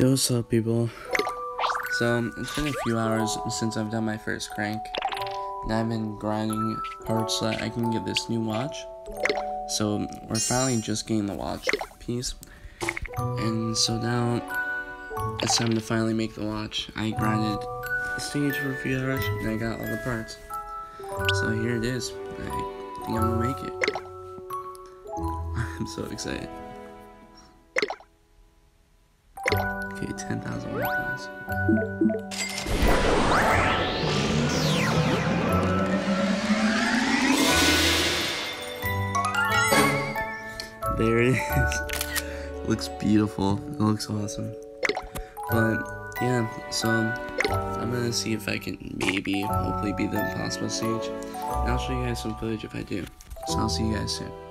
Yo, what's up, people? So, it's been a few hours since I've done my first crank, and I've been grinding parts so that I can get this new watch. So, we're finally just getting the watch piece, and so now it's time to finally make the watch. I grinded the stage for a few hours, and I got all the parts. So, here it is. I think I'm gonna make it. I'm so excited. Okay, 10,000 white coins. There it is. looks beautiful. It looks awesome. But, yeah, so I'm gonna see if I can maybe, hopefully, be the impossible stage. And I'll show you guys some footage if I do. So I'll see you guys soon.